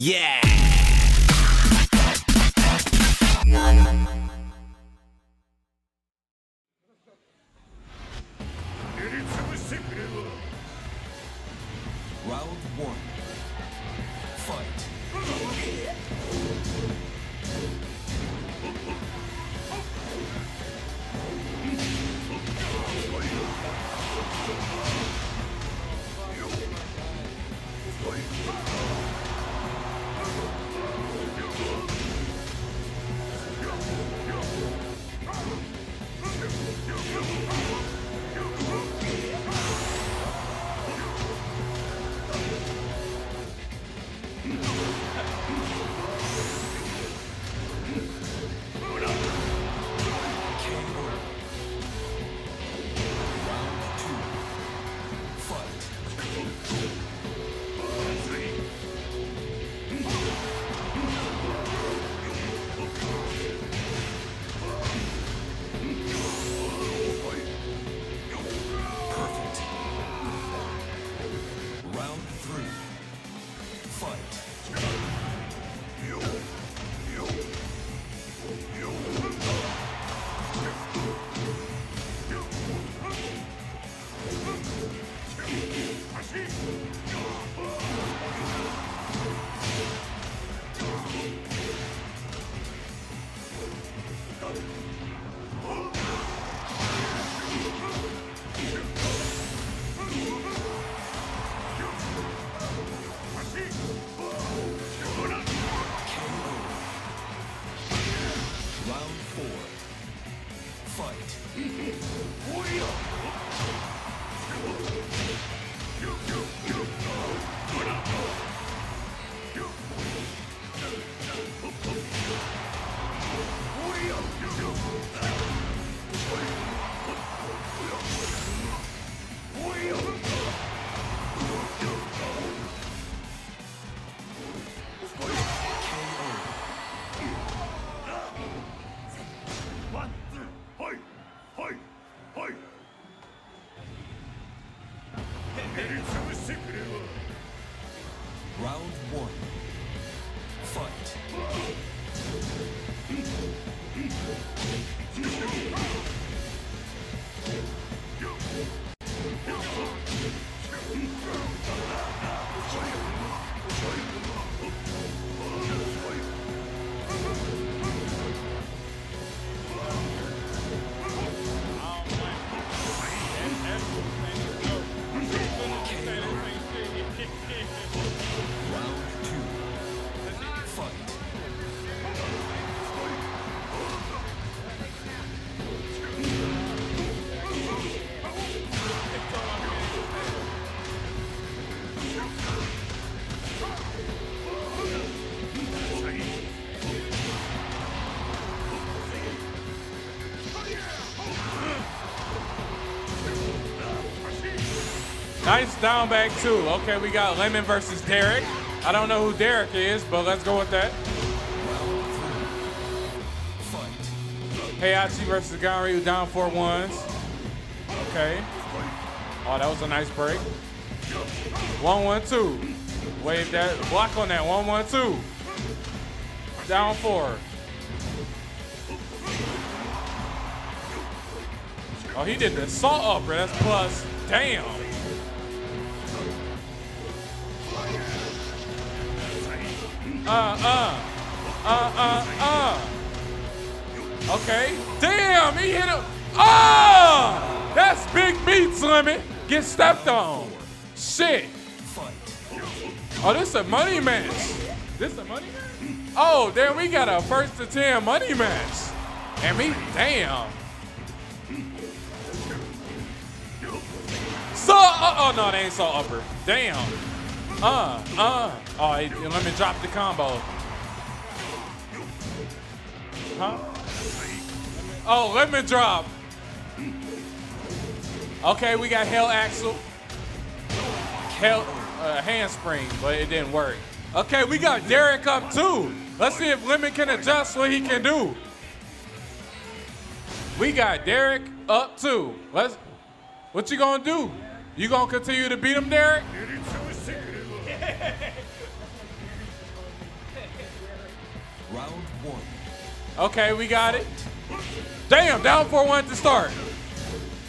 Yeah. Round down back two. Okay, we got Lemon versus Derek. I don't know who Derek is, but let's go with that. Heihachi versus Ganryu down four ones. Okay. Oh, that was a nice break. One one two. Wave that block on that. One one two. Down four. Oh, he did the salt upper. That's plus. Damn. Uh uh. Uh uh uh. Okay. Damn, he hit him. Oh! That's big beats, Lemon. Get stepped on. Shit. Oh, this is a money match. This a money match? Oh, damn, we got a first to 10 money match. And me, damn. So, uh, oh no, they ain't so upper. Damn. Uh, uh. Oh, let me drop the combo. Huh? Oh, let me drop. Okay, we got Hell Axle. Hell uh, handspring, but it didn't work. Okay, we got Derek up too. Let's see if Lemon can adjust what he can do. We got Derek up too. Let's. What you gonna do? You gonna continue to beat him, Derek? Okay, we got it. Damn, down 4-1 to start.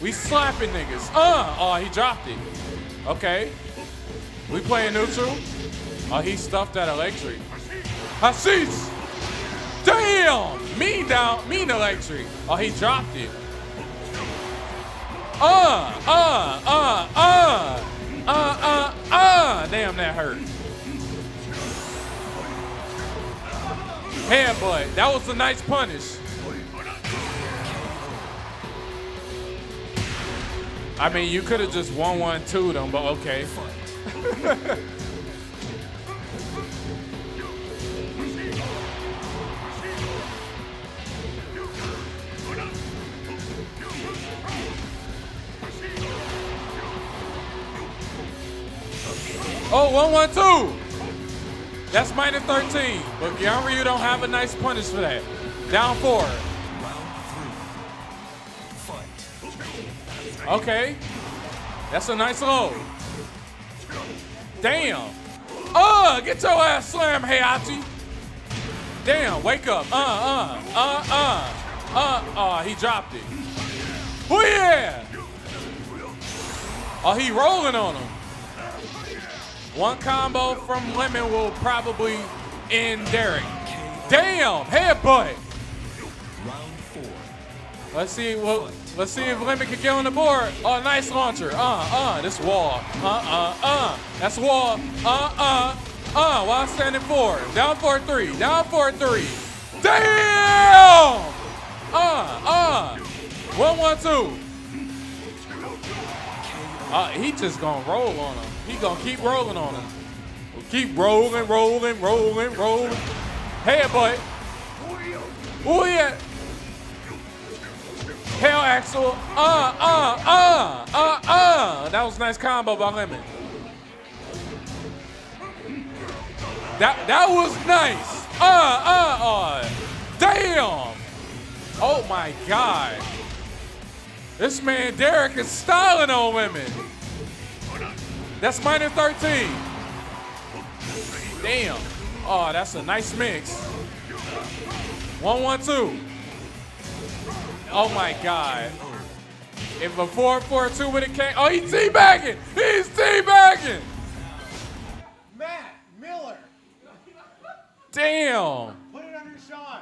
We slapping niggas. Uh, oh, he dropped it. Okay. We playing neutral. Oh, he stuffed that electric. Hashish! Damn! Mean down, mean electric. Oh, he dropped it. Uh, uh, uh, uh, uh, uh, uh. Damn, that hurt. Headbutt. That was a nice punish. I mean, you could have just 1 1 2 them, but okay. Oh, 1 1 2. That's minus 13. But Ganryu don't have a nice punish for that. Down four. Okay. That's a nice low. Damn. Uh, get your ass slammed, Heihachi. Damn, wake up. Uh, uh, uh, uh, uh, uh, he dropped it. Oh, yeah. Oh, he rolling on him. One combo from Lemon will probably end Derek. Damn, headbutt. Round four. Let's see what. Let's see if Lemon can get on the board. Oh, nice launcher. Uh, uh, this wall. Uh, uh, uh. That's wall. Uh, uh, uh. While standing four. Down four three. Down four three. Damn. Uh, uh. One one two. Uh, he just gonna roll on him. He gonna keep rolling on him. Keep rolling, rolling, rolling, rolling. Headbutt. Oh yeah. Hell Axle. Uh, uh, uh, uh, uh. That was a nice combo by Lemon. That that was nice. Uh, uh, uh. Damn. Oh my God. This man Derek is styling on Lemon. That's minus 13. Damn. Oh, that's a nice mix. One, one, two. Oh my God. If a 4-4-2 would have came, oh, he's teabagging. He's teabagging. Matt Miller, Damn. put it under Sean.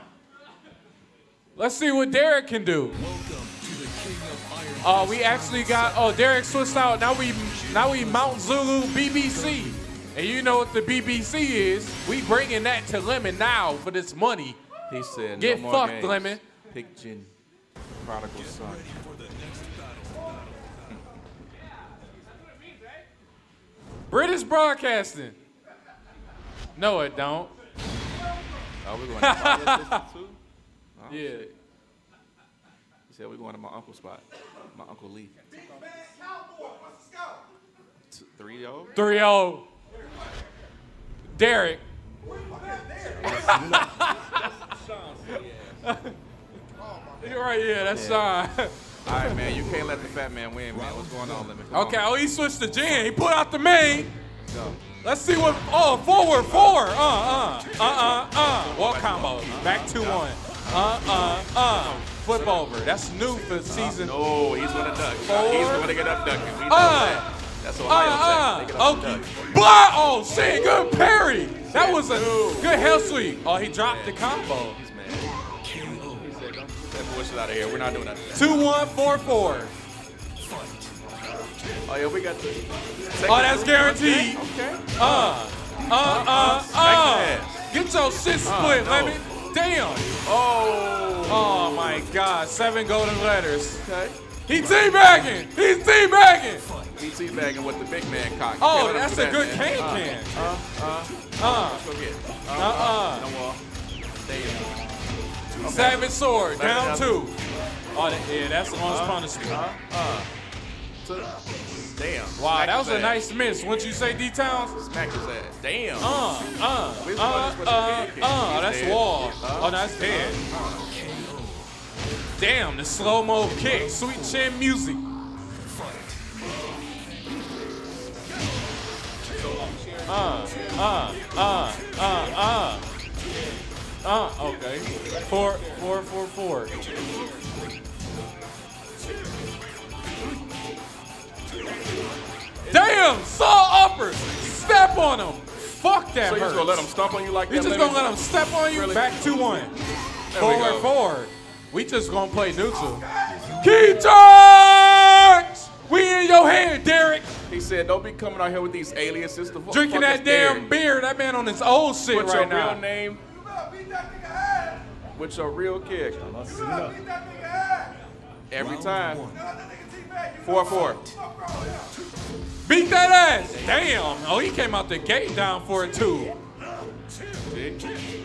Let's see what Derek can do. Welcome to the King of Iron. Oh, we actually got. Oh, Derek switched out. Now we now we Mount Zulu BBC, and you know what the BBC is? We bringing that to Lemon now for this money. He said, Get no fucked, games. Lemon. Pick Jin. Prodigal son. British Broadcasting. No, it don't. Oh, we're going to too? Yeah. Shit. Said we're going to my uncle's spot. My uncle Lee. T- 3-0? 3 0. Derek. You're right, yeah, that's Sean. All right, man. You can't let the fat man win, man. What's going on, Lemon? Come Okay, on. oh, he switched to Jin. He put out the main. Go. Let's see what. Oh, forward, forward. Uh, uh, uh, uh, uh. Wall combo. Back 2 1. Uh, uh, uh. Flip over. That's new for season. No, he's to duck. Four. He's to get up ducking. We know Uh, that. That's Uh, Ohio uh. Tech. They get up Okay. duck. Blah! Oh, shit. Good parry. That was a good hell sweep. Oh, he dropped the combo. He's mad. He said, don't get that bullshit out of here. We're not doing that. 2 1 4 4. Oh, yeah, we got the. Oh, that's guaranteed. Okay. Uh, uh, uh, Smack uh. Get your shit split, no. Lemon. Damn. Oh. Oh my God. Seven golden letters. Okay. He teabagging. He's teabagging. He teabagging with the big man cock. Oh, Can't let him that's a good man. can can. Uh, uh, Uh, let's go get it. Uh, Uh-uh. No more. Damn. Savage sword, down two. Oh, yeah, that's the longest punishment. Uh, uh. Damn. Wow, that was a ass. nice miss. Wouldn't you say D Towns? Smack his ass. Damn. Uh, uh, Which uh, uh, uh, that's dead. wall. Uh, Oh, that's dead. Damn, the slow mo kick, sweet chin music. Uh, uh, uh, uh, uh. Uh, okay. Four, four, four, four. Damn, saw uppers. Step on him. Fuck that So you just gonna let him stomp on you like that? You that? just Lemon? gonna let him step on you? Really? Back 2-1. There we Forward, go. forward. We just gonna play neutral. Key charge! We in your hand, Derek. He said, "Don't be coming out here with these aliases." The Drinking that damn Derek? beer. That man on his old shit right now. What's right your now. real name? What's your real kick? Every time. Four four. Beat that ass. Damn. Oh, he came out the gate down for it too.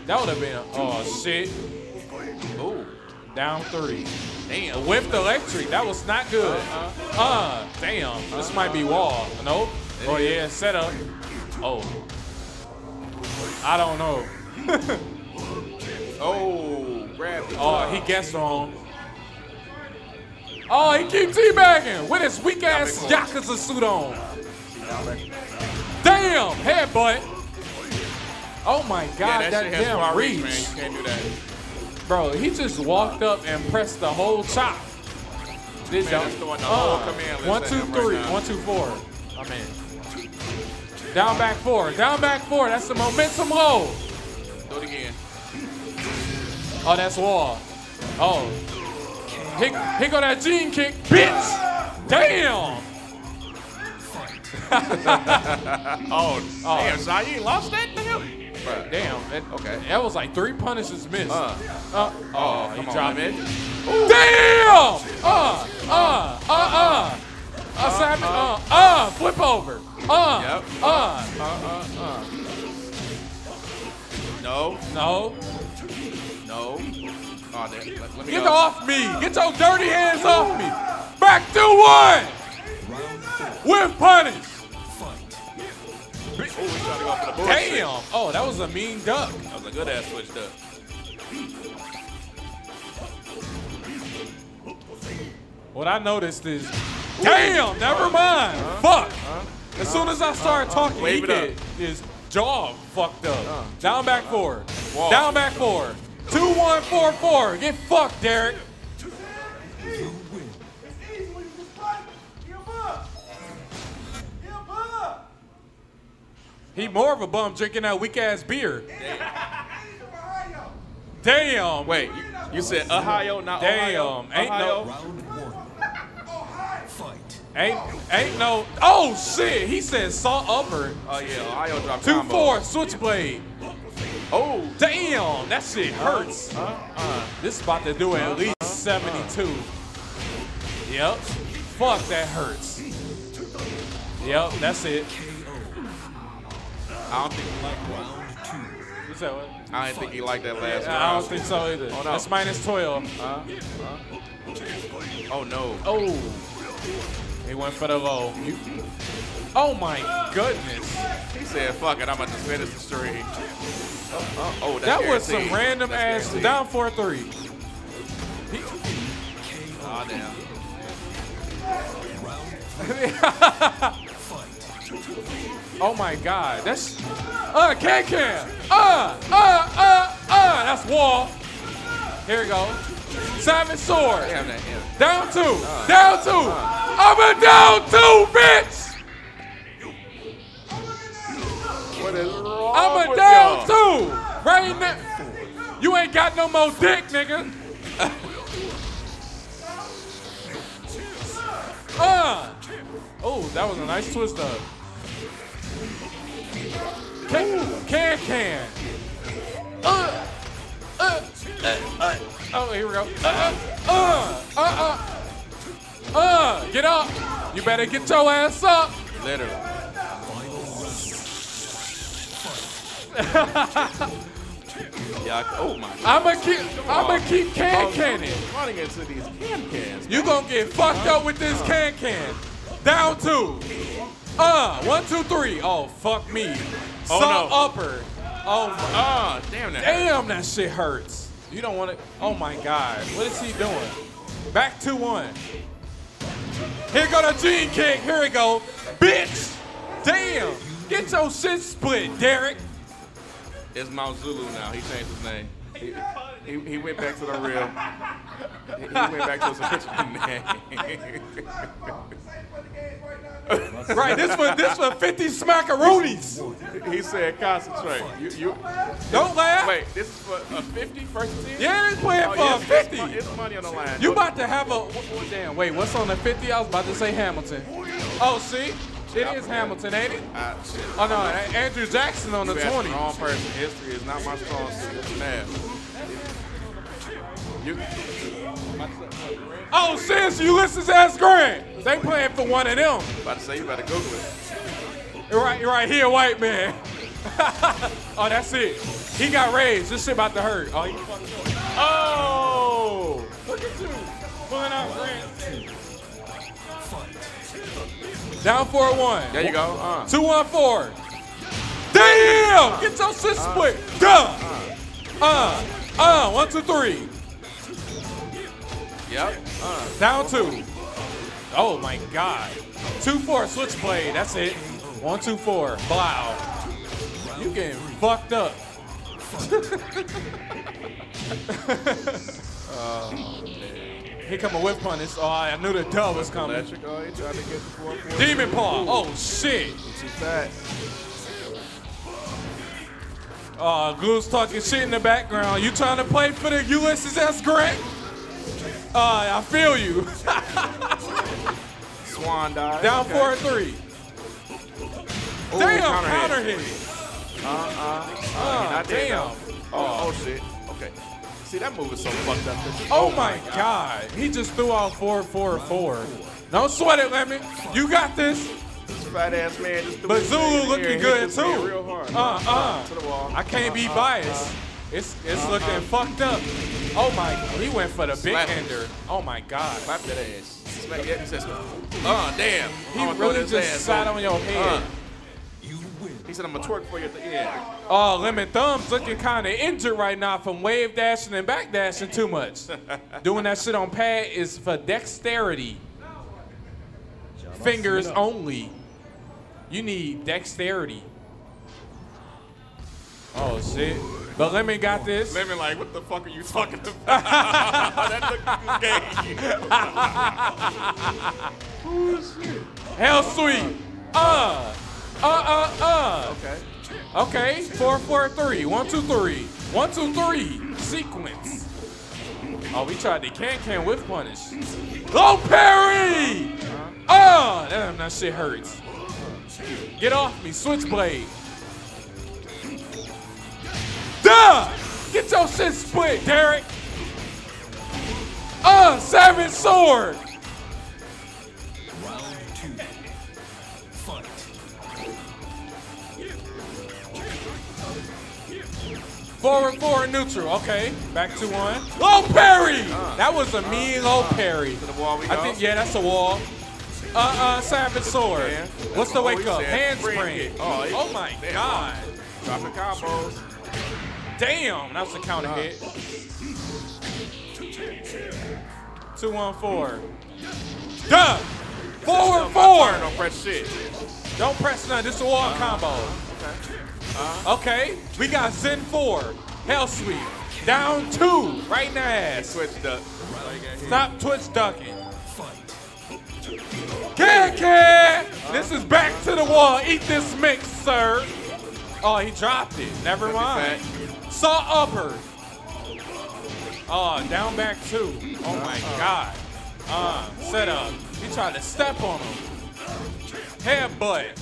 That would have been. Oh shit. Ooh. Down three. Damn. With Whipped electric. That was not good. Uh, damn. This might be wall. Nope. Oh yeah, set up. Oh. I don't know. Oh, grab the Oh, he guessed wrong. Oh, he keep teabagging with his weak ass Yakuza suit on. Damn, headbutt. Oh my Yeah, god, that, that, shit damn reach. reach. You can't do that. Bro, he just walked up and pressed the whole chop. This Man, that's throwing the uh, whole command One, two, him right One, two, four. I'm in. Down, back, four. Down, back, four. That's the momentum low. Do it again. Oh, that's wall. Oh. Here, here go that gene kick, bitch. Damn. Oh, damn, son, you lost that nigga? Bruh. Damn. That, Okay. That was like three punishes missed. Uh, Uh, oh, he come on, dropped it. Damn! Uh, uh, uh, uh. Uh, Simon, uh, uh, flip over. Uh, Yep. uh. Uh, uh, uh. No, No. no. Oh, there. Let, let me Get go. off me. Get your dirty hands off me. Back to one. With punish. Fight. Oh, he's trying to go for the bullshit. Damn. Oh, that was a mean duck. That was a good ass switch duck. What I noticed is, damn, never mind. Fuck. As soon as I started talking, he Wave it get his jaw fucked up. Down, back, four. Wall. Down, back, four. Two, one, four, four. Get fucked, Derek. He more of a bum drinking that weak ass beer. Damn. Wait, you, you said Ohio, not Damn, Ohio? ain't Ohio? no- Round one. Fight. Ain't ain't no. Oh shit. He said saw upper. Oh, yeah, Ohio dropped Two combo. four switchblade. Oh, Damn, that shit hurts. uh, uh. This is about to do at least 72. Yep. Fuck, that hurts. Yep, that's it. I don't think he liked Round two. You said what? I didn't think he liked that last round. I don't think so either. Oh, no. That's minus 12. Uh, oh no. Oh. He went for the low. Oh my goodness. He said, "Fuck it, I'm about to finish the stream." Oh, oh, oh, That was some random That's ass guaranteed. down 4 3. Oh damn. Oh my god. That's. Uh, can can. Uh, uh, uh, uh. That's wall. Here we go. Savage sword. Damn that. Damn. Down two. down two. I'm a down two, bitch. What is wrong I'm a down two. Right now. You ain't got no more dick, nigga. uh. Oh, that was a nice twist up. Can can. can. Uh, uh, uh, uh. Oh, here we go. Uh, uh, uh, uh, uh, uh. Get up. You better get your ass up. Literally. Yeah. I- Oh my. I'ma keep, I'ma keep can canning. Running into these can cans. You gonna get fucked up with this can can. Down two. Uh, one, two, three. Oh, fuck me. Oh, Some no. upper. Oh my. Ah, damn that. Damn, that shit hurts. You don't want it. Oh my god. What is he doing? Back to one. Here go the gene kick. Here we go. Bitch. Damn. Get your shit split, Derek. It's Mount Zulu now. He changed his name. He, he, went back to the real. He, went back to his original name. Right, this for this for 50 smackaroonies. he said concentrate. You, you, Don't laugh. wait, this is for a 50 first and 10? Yeah, it's playing Oh, for a 50. It's, it's money on the line. You about to have a damn? Wait, what's on the 50? I was about to say Hamilton. Oh, see, it is Hamilton, ain't it? Ah. Oh no, Andrew Jackson on the You asked 20. wrong person. History is not my strong suit. It's math. You, Oh, sis, Ulysses S. Grant. They playing for one of them. about to say you better Google it. Right, right here, white man. oh, that's it. He got raised. This shit about to hurt. Oh, he. Oh, look at you pulling out Grant. Down four one. There you go. Uh. Two one four. Damn! Get your shit split. Duh. Uh, uh, one, two, three. Yep. Uh. Down two. Oh my god. Two four switchblade. That's it. One two four. Blow. You getting fucked up. Here come a whip punish. Oh, I knew the dub was coming. Electric. Oh, he tried to get the 4 4. Demon paw. Oh shit. Too fast. Uh, Glue's talking shit in the background. You trying to play for the Ulysses S. Grant? Uh, I feel you. Swan dive. Down okay. four three. Ooh, Damn, counter hit. counter hit. Uh, uh, Uh, not damn. Oh, oh shit. Okay. See, that move is so fucked up. you- Oh my God. He just threw out four, four, four. Don't sweat it, Lemon. You got this. This fat ass man just threw But Zulu hand in the air looking good too. Real hard. Uh, uh. To the wall. I can't be Uh, uh, biased. It's it's looking fucked up. Oh my, he went for the big Slap him. ender. Oh my God. Clap that ass. Smack yeah, he says, Oh, damn. He I'ma really just ass sat over. on your head. Uh, You win. he said, I'm going to twerk for you at the end. Oh, Lemon Thumb's looking kind of injured right now from wave dashing and back dashing too much. Doing that shit on pad is for dexterity. Fingers only. You need dexterity. Oh shit. But Lemon got this. Lemon like, what the fuck are you talking about? that look gay. Hell sweet. Uh. Uh uh uh. Okay. Okay. Four four three. One two three. One two three. Sequence. Oh, we tried the can can with punish. Low parry. Oh, damn, that shit hurts. Get off me, switchblade. Duh! Get your shit split, Derek. Uh, savage sword. Round two. Fight. Forward, forward, neutral. Okay, back to one. Low parry. That was a mean low parry. To the wall we I think yeah, that's a wall. Uh uh, savage sword. What's the Oh, wake up? Handspring. Oh, Oh my god. Dropping combos. Damn, that was a counter hit. Two one four. Duh. Forward My four. turn, Don't press shit. Don't press none. This is a wall uh-huh. combo. Uh-huh. Okay, we got Zen four. Hell sweep. Down two. Right in the ass. Switched up. Stop twitch ducking. Can can. This is back to the wall. Eat this mix, sir. Oh, he dropped it. Never mind. Saw upper. Oh, down back two. Oh my God. Uh, set up. He tried to step on him. Headbutt.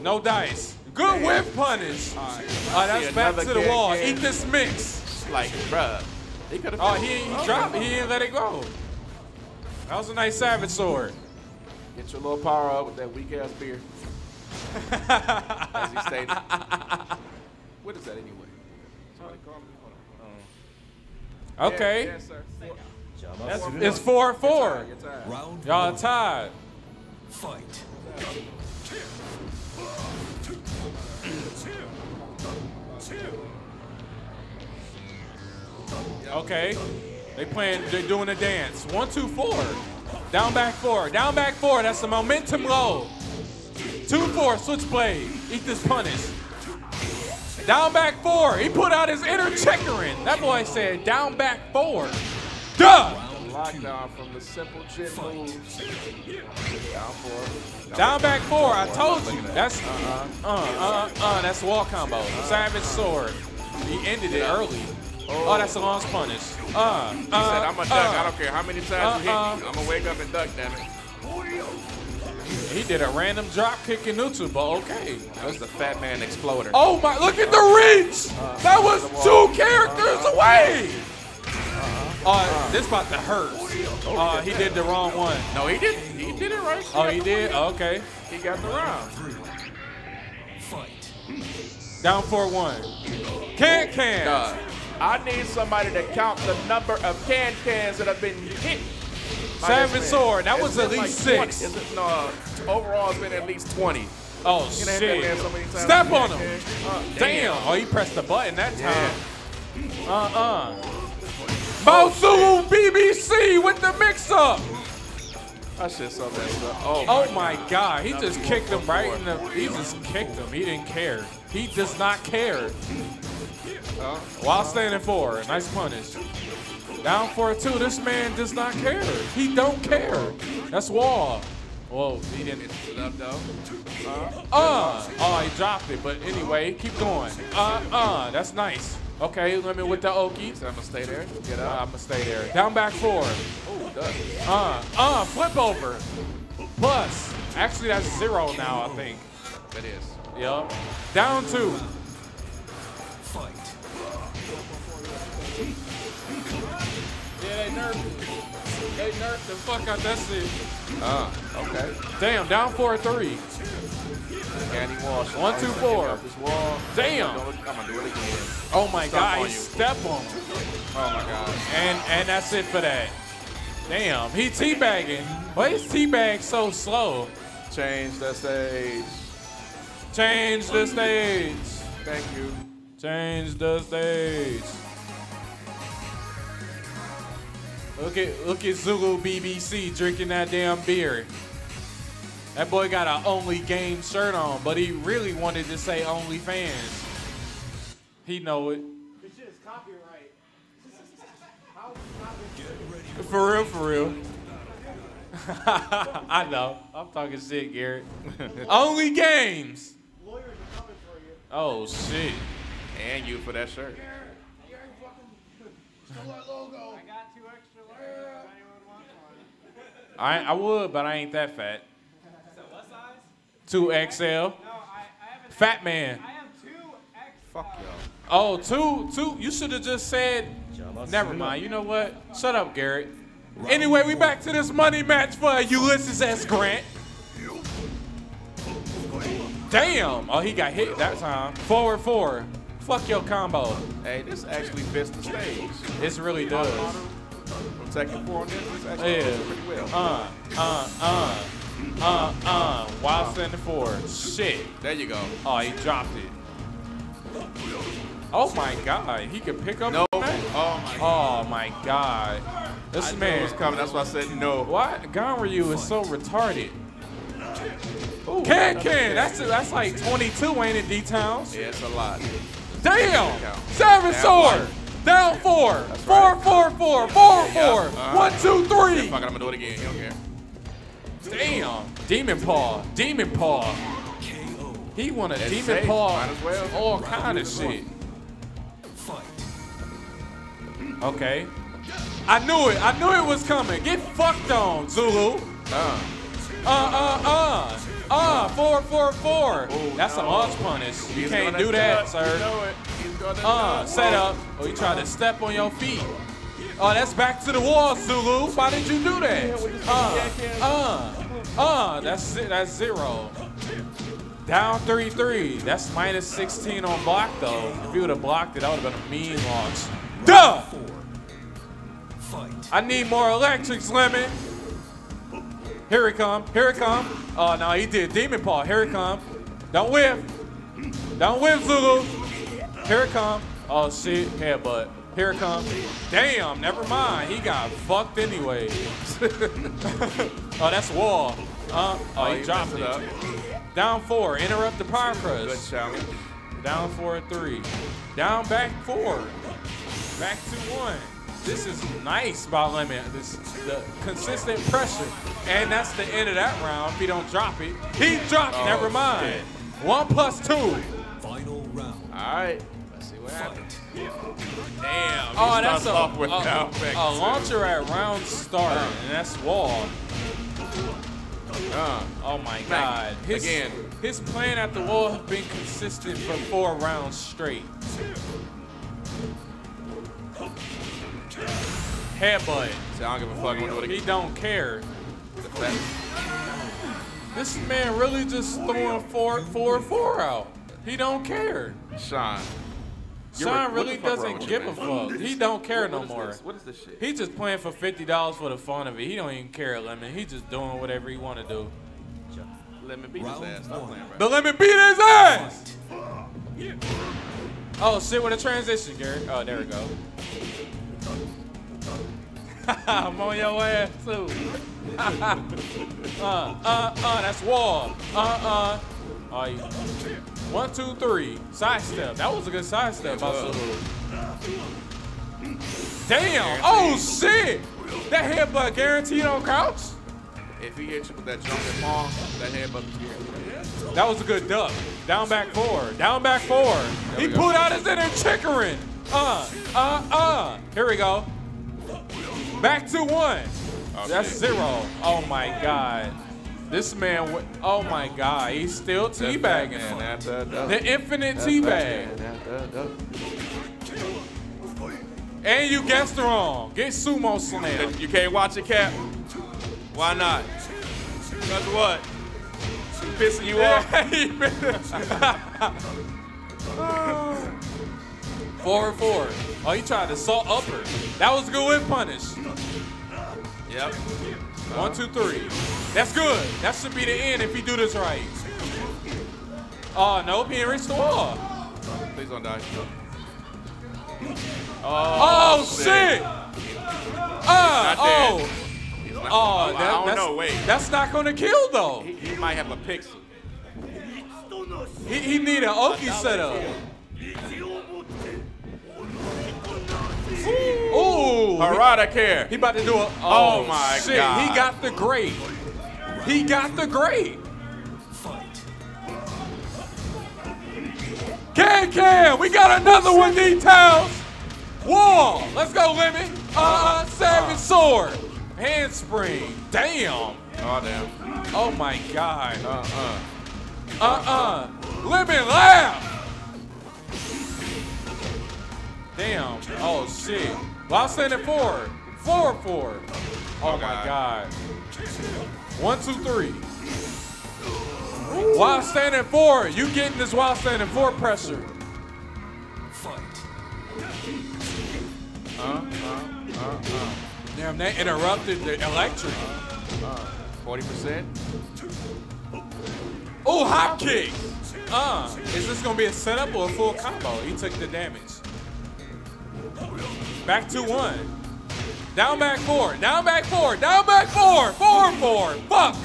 No dice. Good whip punish. Oh, that's back to the wall. Eat this mix. Like, bruh. He could have. Oh, he, he dropped it. He didn't let it go. That was a nice savage sword. Get your little power up with that weak ass beer. As he stated. What is that anyway? Charlie, call me. Hold on. Oh. Okay. Yeah, yes, sir. That's, it's 4 4. You're tired. Round Y'all one. tied. Fight. Okay. They playing, they're doing a dance. One, two, four. Down, back, four. Down, back, four. That's the momentum low. Two, four, switchblade. Eat this punish. Down back four. He put out his inner chickering. That boy said down back four. Duh. Lockdown from the simple chin moves. Down four. Down back four. I told you. That's uh uh uh uh. That's wall combo. Savage sword. He ended it early. Oh, that's a launch punish. Uh, He uh, said, I'm a duck. I don't care how many times you uh-uh. hit me. I'm going to wake up and duck, damn it. He did a random drop kick in Nutsu, but okay. That's the fat man exploder. Oh my, look at the reach! That was two characters away! Uh, this about to hurt. Uh, he did the wrong one. No, he didn't. He did it right. Oh, he did? Okay. He got the round. Fight. Down 4-1. Can can. Uh, I need somebody to count the number of can cans that have been hit. By Savage this man. sword. That was at least 20. six. No, overall, it's been at least 20. Oh, You done hit that man shit. so many times Step on him. Uh, Damn. Oh, he pressed the button that Yeah. time. Uh-uh. Mosu BBC with the mix-up. That shit so messed up. Oh, Oh my God! He just kicked him right in the. He just kicked him. He didn't care. He does not care. Uh, While standing four, nice punish. Down four two. This man does not care. He don't care. That's wall. Whoa, he didn't. It up though. Uh, oh, he dropped it. But anyway, keep going. Uh, uh, that's nice. Okay, let me with the Okies. So I'm gonna stay there. Get Uh, up. I'm gonna stay there. Down back four. Oh. Uh, uh, flip over. Plus, actually that's zero now. I think. It is. Yup. Down two. They nerfed. They nerfed the fuck out that shit. Uh, okay. Damn, down four three. Candy Walsh. One, two, four. Wall. Damn. I'm gonna do it again. Oh my god, on he you. step on him. Oh my god. And and that's it for that. Damn, he teabagging. Why is teabag so slow? Change the stage. Change the stage. Thank you. Change the stage. Look at look at Zulu BBC drinking that damn beer. That boy got an only game shirt on, but he really wanted to say only fans. He know it. This shit is copyright. How For real, for real. I know. I'm talking shit, Garrett. only games. lawyers are coming for you. Oh shit. And you for that shirt. You ain't fucking stole our logo. I got two extra lawyers if anyone wants one. I I would, but I ain't that fat. So what size? Two XL. No, I, I have Fat man. I have two X. Fuck y'all. Oh, two, two. You should have just said. Never mind. You know what? Shut up, Garrett. Anyway, we back to this money match for Ulysses S. Grant. Damn. Oh, he got hit that time. Forward four. Fuck your combo. Hey, this actually fits the stage. This really does. Tekken 4 on this, this actually Yeah. pretty well. Uh, uh, uh, uh, uh. Standing four. Shit. There you go. Oh, he dropped it. Oh my God. He could pick up. No. Oh my Oh my God. This I man was coming. That's why I said no. Why Ganryu is so retarded? Can can that's that's like 22, ain't it? D Towns. Yeah, it's a lot. Damn. Seven sword. Down four. That's Four right. four four. Four Yeah, four. uh-huh. One two three. Fuck it, I'm gonna do it again. You don't care. Damn. Demon paw. Demon paw. KO. He want a That's demon safe. paw. Well. All kind of shit. Fight. Okay. I knew it. I knew it was coming. Get fucked on, Zulu. Uh, Uh, uh, uh. Uh, four, four, four. Oh, That's a no. launch punish. You he's can't do that, duck. sir. Uh, set up. Oh, you tried to step on your feet. Oh, that's back to the wall, Zulu. Why did you do that? Uh, uh, uh, that's it. That's zero. Down 3-3. That's minus 16 on block, though. If you would have blocked it, that would have been a mean launch. Duh! I need more electrics, Lemon. Here it come. Here it come. Oh, no, he did Demon Paw. Here it come. Don't whiff. Don't whiff, Zulu. Here it come. Oh, shit. Headbutt. Here it come. Damn, never mind. He got fucked anyway. oh, that's wall. Uh, oh, he he dropped it. it up. Down four. Interrupt the power Good crush. challenge. Down four three. Down back four. Back to one. This is nice by Lemon. This the consistent pressure. And that's the end of that round. If he don't drop it. He dropped, Oh, never mind. shit. One plus two. Final round. All right. Damn. Oh, that's a, a, a launcher at round start, and that's wall. Uh, Oh my God! His, Again. his plan at the wall has been consistent for four rounds straight. Headbutt. see, I don't give a fuck. I'm gonna do it He don't care. This man really just throwing four, four, four out. He don't care. Sean. You're Sean right. Really the fuck wrong doesn't give you, a fuck. He don't care no more. this? What is this shit? He just playing for fifty dollars for the fun of it. He don't even care, Lemon. He just doing whatever he want to do. Let me beat his ass. Stop one. playing, The. Lemon beat his ass. Oh shit! With a transition, Gary. Oh, there we go. I'm on your ass too. uh, uh, uh. That's wall. Uh, uh. Oh, you. One, two, three. Side step. That was a good side step. by was. Damn. Oh shit. That headbutt guaranteed on couch. If he hits you with that jump and palm, that headbutt is here. That was a good duck. Down back four. Down back four. He pulled out his inner chickering. Uh, uh, uh. Here we go. Back to one. Oh, That's shit. zero. Oh my God. This man, w- oh my God. He's still teabagging. Batman. That's a duck. The infinite That's teabag. Batman. That's a. And you guessed wrong. Get sumo slam. You can't watch it, Cap. Why not? Because what? He pissing you off? Yeah, he Four four. Oh, he tried to salt upper. That was a good whip punish. Yep. One, two, three. That's good. That should be the end if he do this right. Oh, nope, he didn't reach the wall. Please don't die. Oh, shit! Uh, Not oh, dead. He's not- oh, I that, don't that's, know. Wait. that's not gonna kill though. He, he might have a pixel. He, he need an Oki setup. Ooh, Harada care. he about to do a. Oh, Oh, my shit! God. He got the great. He got the great. Fight. Can can, we got another one, details. Wall, let's go, Lemon. Uh, uh, Savage Sword. Handspring. Damn. Oh damn. Oh my God. Uh uh. Uh uh. Lemon laugh. Damn. Oh shit. While standing forward. Forward forward. Oh my God. One, two, three. While standing forward, you getting this while standing forward pressure. Fight. Uh uh uh uh. Damn, that interrupted the electric. Forty percent. Oh, hop kick. Uh, is this gonna be a setup or a full combo? He took the damage. Back to one. Down back four. Down back four. Down back four. Four four. Fuck.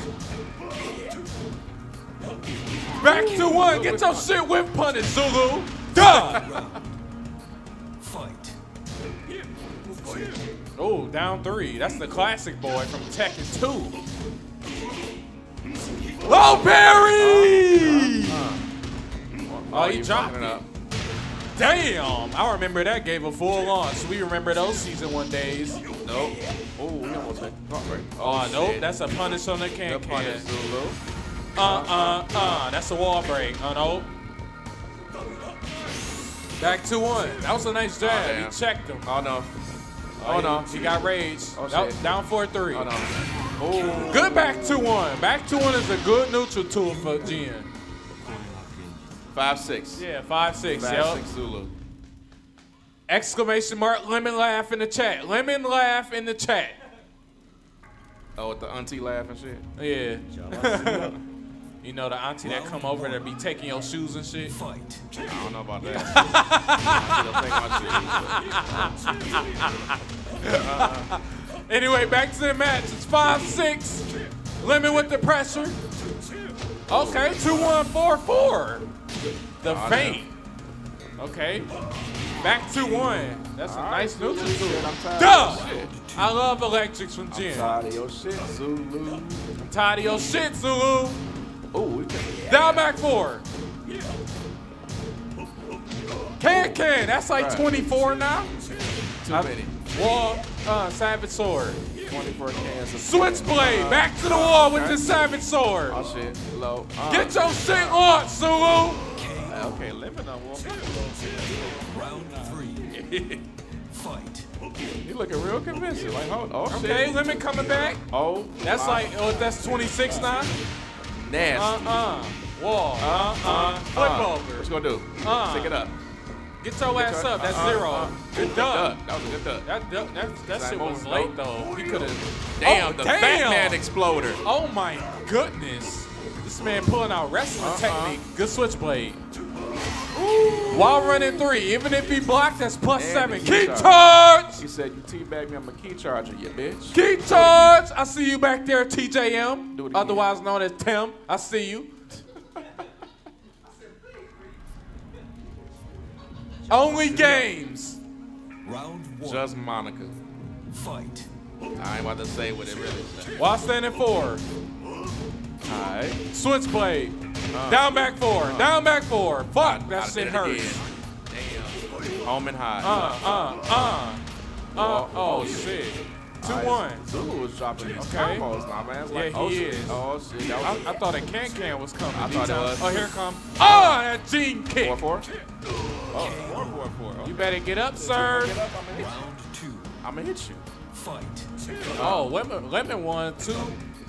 Back to one. Get your shit whip punished, Zulu. Duh. Fight. Oh, down three. That's the classic boy from Tekken 2. Oh, Barry! Uh-huh. Oh, he oh, you dropped fucking it. Damn! I remember that gave a full launch. We remember those season one days. Nope. Oh, we almost hit the break. Oh, nope. That's a punish on the the can punish, can. Zulu. Uh, uh, uh. That's a wall break. Uh, nope. Back to one. That was a nice jab. Oh, he checked him. Oh no. Oh, Oh no. He got rage. Oh, Down- shit. Down 4-3. Oh no. Oh. Good back to one. Back to one is a good neutral tool for Jin. Five six. Yeah, five six. Five Yep. six Zulu. Exclamation mark. Lemon laugh in the chat. Lemon laugh in the chat. Oh, with the auntie laugh and shit. Yeah. you know the auntie that come over to be taking your shoes and shit. Fight. I don't know about that. She'll take my shit. Anyway, back to the match. It's five six. Lemon with the pressure. Okay, two one four four. The Oh, feint. Okay. Back to one. That's a All nice right, neutral tool. I'm Duh! I love electrics from Jin. Tired of your shit, Zulu. I'm tired of your shit, Zulu. Oh, we can. Down back four. Can can. That's like Right. 24 now. Too many. Wall, uh, Savage Sword. 24 cans of Switchblade, Uh, back to the wall with the Savage Sword. Oh shit, low. Uh, Get your shit on, Zulu. Okay, lemon on one. Round three. Fight. You looking real convincing. Like, hold, oh Okay, shit. Lemon coming back. Oh, That's wow. like, oh, that's 26 now. nasty. Uh-uh. Wall. Uh-uh. Flip Uh, over. What you gonna do? Uh. Stick it up. Get your ass up. That's Uh, zero. uh, Good Good duck. That was a good duck. That, that, that, that shit was late, though. He could have. Damn, Oh, the damn. Batman exploder. Oh, my goodness. This man pulling out wrestling Uh-uh. technique. Good switchblade. While running three, even if he blocked, that's plus And seven. Key key charge! He said, you teabag me, I'm a Ki charger, you bitch. Ki charge! I see you back there, TJM, Do it again. otherwise known as Tim. I see you. Only games. Round one. Just Monica. Fight. I ain't about to say what it really said. While standing four, Alright. switchblade. Down back four. Down back four. Fuck, that shit hurts. Damn. Home and high. Uh, uh, uh. Uh, oh, shit. 2 1. Zulu was dropping these Okay. combos now, man. It's Yeah, he oh, shit. is. Oh, shit. I, I thought a can can was coming. I thought it was. Oh, here it come. Oh, that gene kick. 4 4? Oh, 4 4 4. You better get up, sir. Get up, I'm gonna hit you. Round two. I'm gonna hit you. Fight. Oh, Lemon, Lemon won two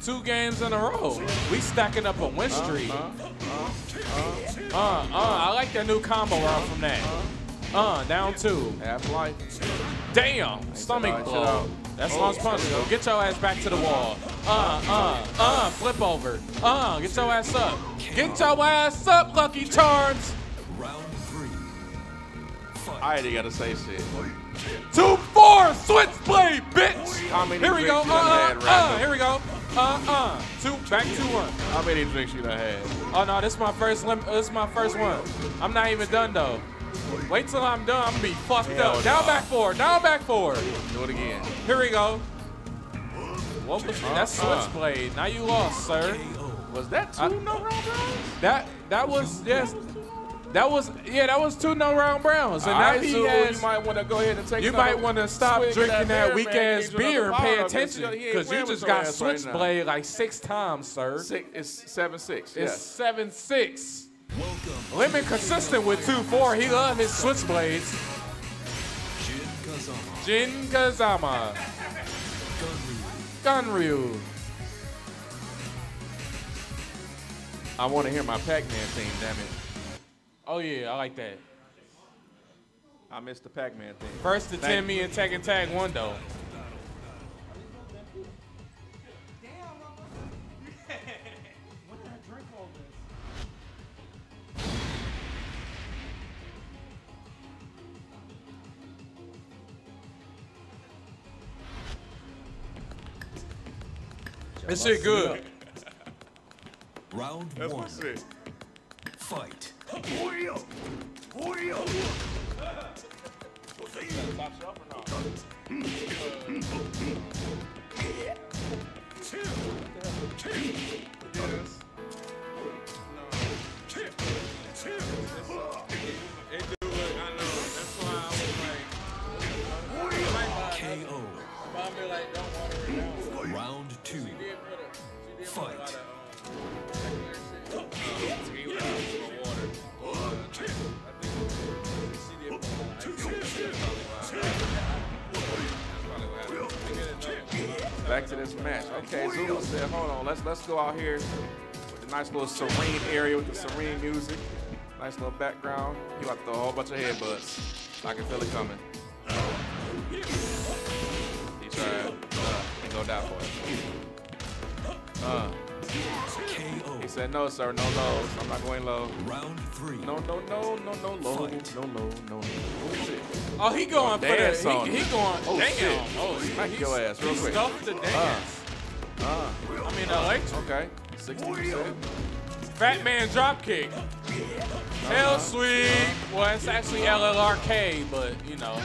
two games in a row. We stacking up a win streak. Uh, Uh, uh, I like that new combo round from that. Uh, down two. half life. Damn, stomach blow. That's Oh, launch punch. go. Get your ass back to the wall. Uh, uh, uh, flip over. Uh, get your ass up. Get your ass up, Lucky Charms. I ain't gotta say shit. Two, four, switchblade, bitch. How many Here we go. Uh, uh, uh, here we go. Uh, uh, two, back two, one. How many drinks you done had? Oh no, this is my first lim- this is my first one. I'm not even done though. Wait till I'm done. I'm gonna be fucked Hell up. Down back four. Down back four. Do it again. Here we go. What was that's Uh-uh. switchblade? Now you lost, sir. Was that two I- no round? That that was yes. That was yeah. That was two no round browns, and now Alright, he Zulu, has. you might want to go ahead and take You might want to stop drinking that, beer, weak man. ass beer and pay attention, because you just got ass right switchblade like six times, sir. Six, it's seven six. It's Yes. seven six. Welcome. Lemon consistent with two four. He love his switchblades. Jin Kazama. Jin Kazama, Ganryu. Ganryu. I want to hear my Pac-Man theme. Damn it. Oh yeah, I like that. I missed the Pac-Man thing. First to Thank ten me and Tekken Tag one though. Damn, when did I drink all this shit good. Round one. KO. Go out here with a nice little serene area with the serene music. Nice little background. You about to throw a whole bunch of headbutts. I can feel it coming. He tried. Uh, ain't go down for it. Uh, he said, no, sir, no lows. I'm not going low. Round three. No, no, no, no, no low. No low, no low. Oh, shit. Oh, he going for dance the he, he going. Oh, damn. shit. Oh, Smack he, your ass real he quick. stuffed the dance. Uh, I mean, electric. okay. 60%. Fat man drop kick. Hell sweep. Well, it's actually LLRK, but you know.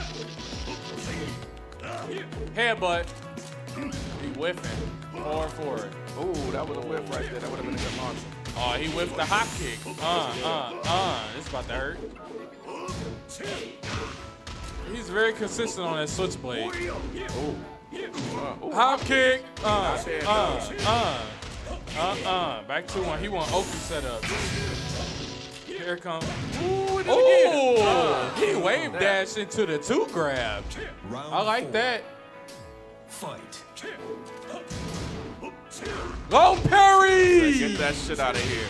Headbutt. He whiffing. for it Ooh, that was a whiff right there. That would have been a good launcher. Oh, he whiffed the hop kick. Uh, uh, uh. This about to hurt. He's very consistent on that switchblade. Uh. Hop kick. Uh, uh, uh. Uh, uh. Back to one. He want Oki setup. Here it comes. Ooh, it is Ooh. Uh, he wave dashed into the two grab. I like that. Fight. Go Perry! Get that shit out of here.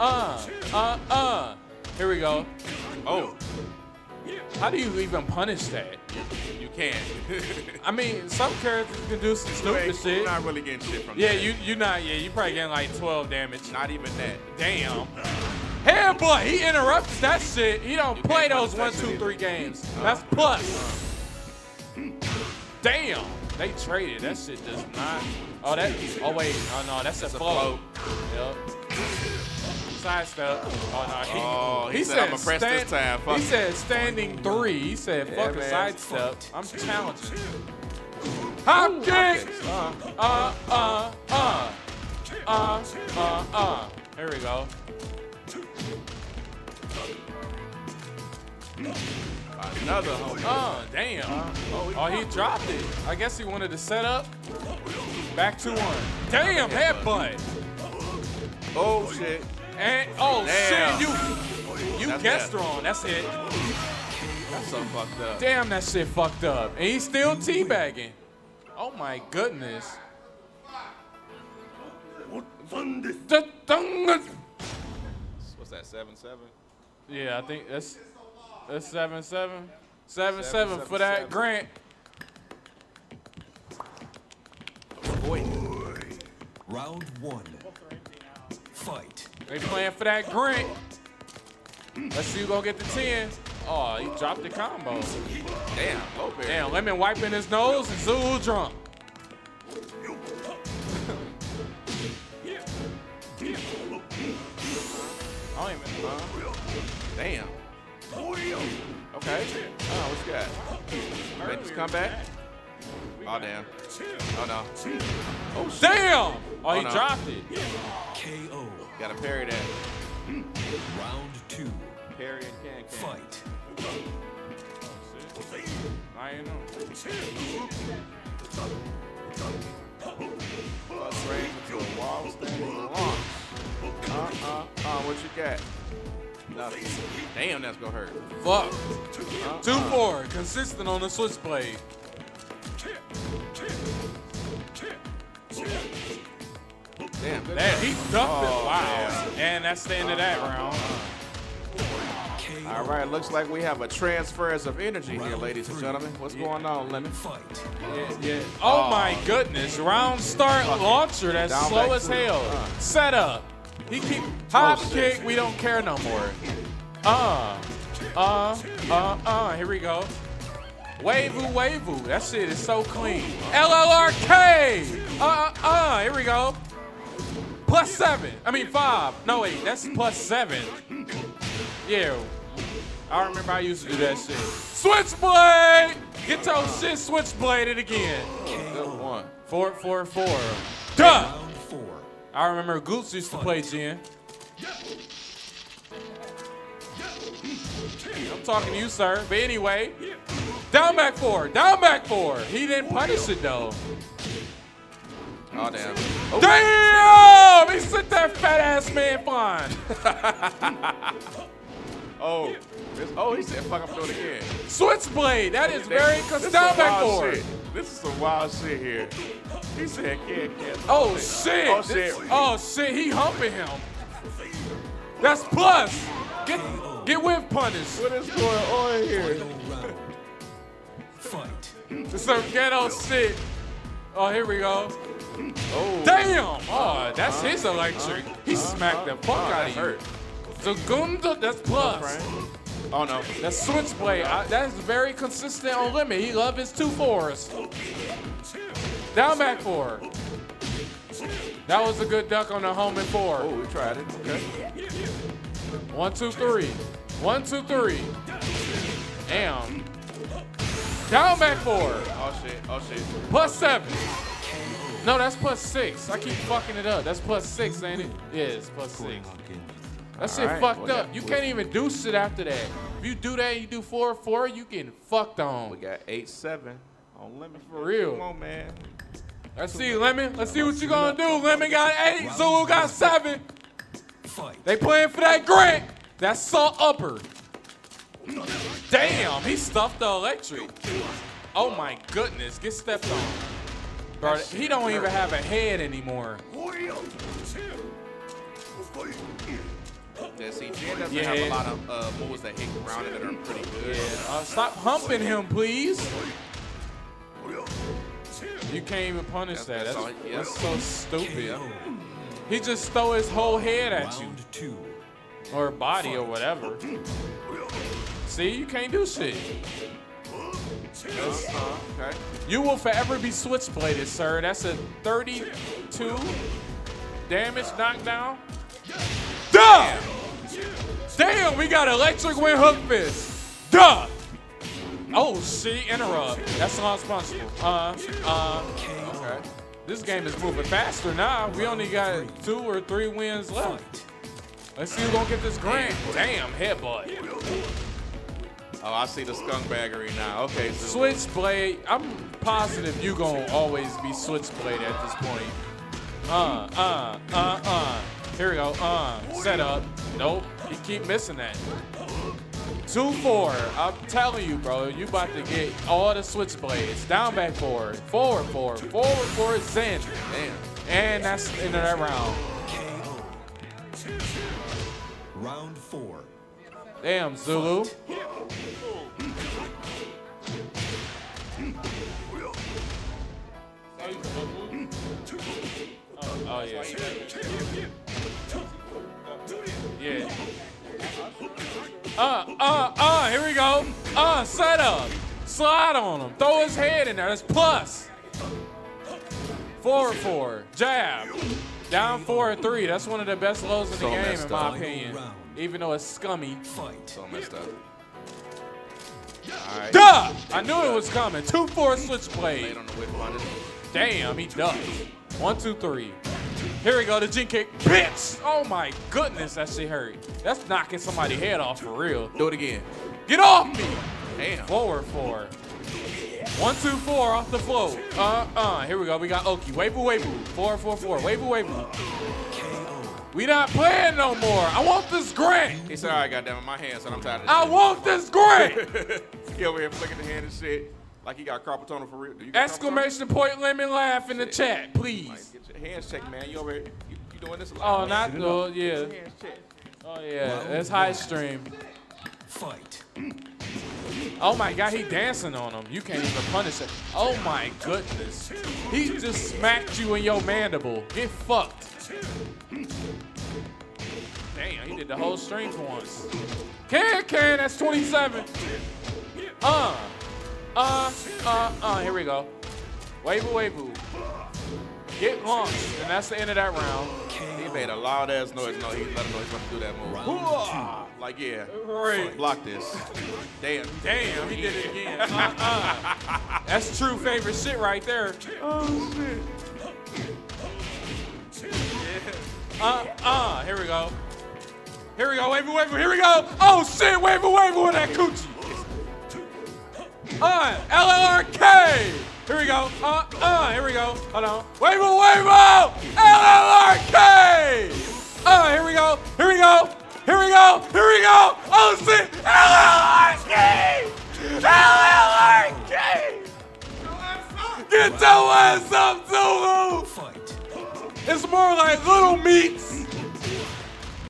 Uh, uh, uh. Here we go. Oh, How do you even punish that? You can. I mean, some characters can do some stupid shit. You're not really getting shit from Yeah, that. you you not. Yeah, you probably getting like 12 damage. Not even that. Damn. Headbutt. He interrupts that shit. He don't You play can't those one, that two, shit three games. That's plus. Damn. They traded. That shit does not. Oh that. Oh wait. Oh no, that's a a float. Yep. Sidestep. Oh no. He, Oh, he said, "I'ma press this time, fuck he it." said standing three. He said Yeah, fuck a sidestep. I'm challenging. Hop kick. Uh, Uh uh uh. Uh uh uh. Here we go. another homie. Oh, damn. Oh, he dropped it. I guess he wanted to set up. Back to one. Damn, headbutt. Oh shit. And, oh, Damn. shit, you, you That's guessed bad. wrong. That's it. That's so fucked up. Damn, that shit fucked up. And he's still teabagging. Oh, my goodness. Da-dung. What's that? Seven seven. Yeah, I think that's that's seven seven. Seven seven Seven, for seven, that seven. Grant. Boy. Round one. Fight. They playing for that Grant. Let's see who gonna get the 10. Oh, he dropped the combo. Damn. Low. Damn, Lemon wiping his nose and Zulu drunk. I don't even uh, Damn. Okay. Oh, what you got? Make this come back? Oh damn. Oh no. Oh. Damn! Oh, he no. dropped it. KO. Gotta parry that. Round two. Parry and can can. Fight. I ain't know. Plus range into a wall standing. Uh uh uh. What you got? Nothing. Damn, that's gonna hurt. Fuck. Uh, Two four, consistent on the switchblade. Damn. Good Man, he ducked it. Oh, Wow. And that's the end of that round. KO. All right, looks like we have a transference of energy here, ladies and gentlemen. What's going on, Lemon? Fight. Yeah, yeah. Oh, my goodness. Round start launcher. That's Down slow as hell. Uh. Set up. He keep hop Oh, shit. kick. We don't care no more. Uh, uh, uh, uh. Here we go. Wavoo, wavoo. That shit is so clean. LLRK. Uh, uh, uh. Here we go. Plus seven. I mean five. No wait, that's plus seven. Yeah. I remember I used to do that shit. Switchblade! Get your shit switchbladed again. Good one. Four, four, four. Duh! I remember Goots used to play Jin. I'm talking to you, sir. But anyway, down back four, down back four. He didn't punish it though. Oh damn. Oh. Damn! He sent that fat ass man flying. Oh. This, oh, he said, "Fuck, I'm doing it again." Switchblade. That is very This cause down some back wild This is some wild shit here. He said, "Can't, can't." Oh shit! Oh shit. Oh shit! He humping him. That's plus. Get get with punish. What is going on here? Final round. Fight. Some ghetto shit. Oh, here we go. Oh. Damn! Oh, that's his electric. He smacked the fuck out that of you. Zagunda, that's plus. Oh no. That switchblade, I, that's very consistent on limit. He love his two fours. Down back four. That was a good duck on the home and four. Oh, we tried it. Okay. One, two, three. One, two, three. Damn. Down back four. Oh shit. Oh shit. Plus seven. No, that's plus six. I keep fucking it up. That's plus six, ain't it? Yeah, it's plus six. That shit Alright, fucked well, up. yeah, You can't even do shit after that. If you do that, you do four four, you getting fucked on. We got eight seven on lemon. For real. Come on, man. Let's see, Lemon. Let's see what you gonna do. Lemon got eight, Zulu got seven. They playing for that Grant. That's salt upper. Damn, he stuffed the electric. Oh my goodness, get stepped on. Bro, he don't even have a head anymore. Yeah, see, Jin doesn't Yeah. have a lot of uh, moves that hit ground that are pretty good. Uh, stop humping him, please. You can't even punish that. That's- That's, that's all- yeah. that's so stupid. KO. He just throw his whole head at you. Round two. Or body or whatever. See, you can't do shit. Uh, okay. You will forever be switchbladed, sir. That's a 32 damage knockdown. Duh! Damn, we got electric wind hook fist. Duh! Oh, shit, interrupt. That's not responsible. Uh, uh, okay. This game is moving faster now. We only got two or three wins left. Let's see who's gonna get this grant. Damn, headbutt. Oh, I see the skunk baggery now. Okay, so Switchblade, I'm positive you gonna always be switchblade at this point. Uh, uh, uh, uh. Here we go. Uh, set up. Nope. You keep missing that. Two four. I'm telling you, bro. You about to get all the switchblades. Down back forward. Forward four. Forward four. Zen. damn. And that's the end of that round. Round four. Damn, Zulu. Oh, yeah. Yeah. Uh, uh, uh, here we go. Uh, set up. Slide on him. Throw his head in there. That's plus. Forward four. Jab. Down four and three. That's one of the best lows in the game, in my opinion. Even though it's scummy. Fight. So messed up. Right. Duh! I knew it was coming. Two four switchblade. Laid on the whip punish. Damn, he ducked. One, two, three. Here we go, the G kick. Bitch! Oh my goodness, that shit hurt. That's knocking somebody's head off for real. Do it again. Get off me! Damn. Forward four. One, two, four off the float. Uh, uh, here we go. We got Oki. Wavu, wavu. Four, four, four. Wavu, wavu. We not playing no more. I want this grant. He said, all right, goddamn it, my hands, son. I'm tired of this I want this grant. shit. he over here flicking the hand and shit. Like he got carpal tunnel for real. Do you Exclamation point, lemon laugh in the chat, please. Like, get your hands checked, man. You over here, you, you doing this a lot. Oh, lot. not man. oh yeah. Oh yeah. That's high stream. Fight. Oh my god, he dancing on him. You can't even punish it. Oh my goodness. He just smacked you in your mandible. Get fucked. Damn, he did the whole string for once. Can, can, that's 27. Uh, uh, uh, uh, here we go. Wavoo, wavoo. Get launched, and that's the end of that round. He made a loud ass noise. No, he let him know he's going to do that move. Like, yeah. Right. Block this. Damn. Damn, he did it again. Uh-uh. That's true favorite shit right there. Oh shit. Uh uh, here we go. Here we go, wave wave, here we go. Oh shit, wave wave with that coochie. Uh, LLRK. Here we go. Uh uh, here we go. Hold on. Wave wave LLRK. Uh, here we go. Here we go. Here we go. Here we go. Oh shit, LLRK. LLRK. Get your ass up, Zulu. It's more like little meats.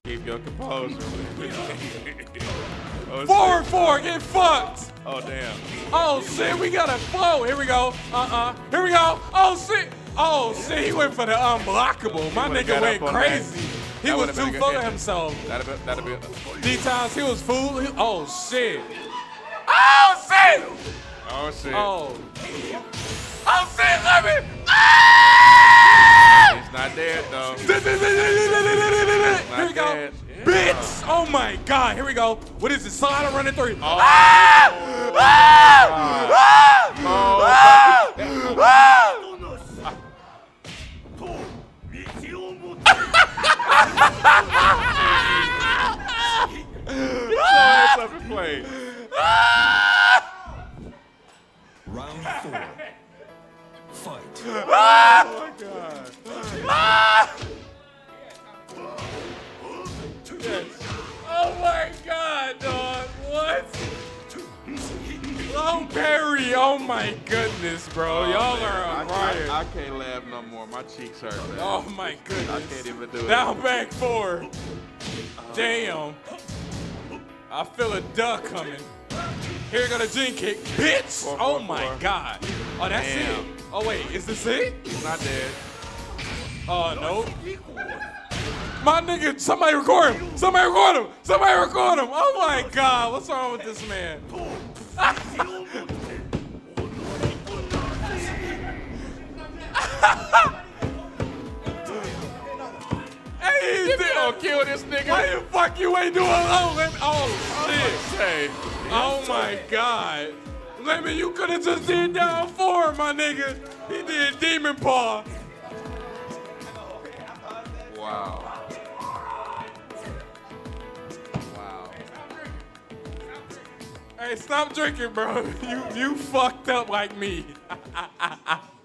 Keep your composure. oh, Forward get fucked. Oh, damn. Oh shit, we got a flow. Here we go. Uh-uh. Here we go. Oh shit. Oh shit, he went for the unblockable. My nigga went that. crazy. He That was too full of himself. That'd be, that'd be. D times he was fool. He- oh shit. Oh shit. Oh, shit. Oh. oh. Oh shit, let me. Ah! He's not dead, though. Here we go. dead. bitch. Oh my God. Here we go. What is it? Slider running through. Oh, Hands bro. Oh, y'all are on I. I can't laugh no more. My cheeks hurt, man. Oh my goodness. I can't even do it. Down back four. Uh-huh. Damn. I feel a duck coming. Here go the gene kick. Bitch! Four, Oh four, my four. god. Oh, that's Damn. it. Oh wait, is this it? He's not dead. Uh, oh no. My nigga, somebody record him. Somebody record him. Somebody record him. Oh my god, what's wrong with this man? hey, You gonna kill this nigga? Why the fuck you ain't doing oh, let me, oh shit. Hey. Oh my god. Lemon, you could have just did down four, my nigga. He did demon paw. Wow. Wow. Hey, stop drinking, bro. You you fucked up like me.